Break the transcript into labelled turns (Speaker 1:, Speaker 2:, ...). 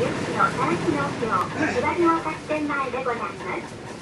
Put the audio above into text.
Speaker 1: 有市の嵐の市の裏島合店前でございます。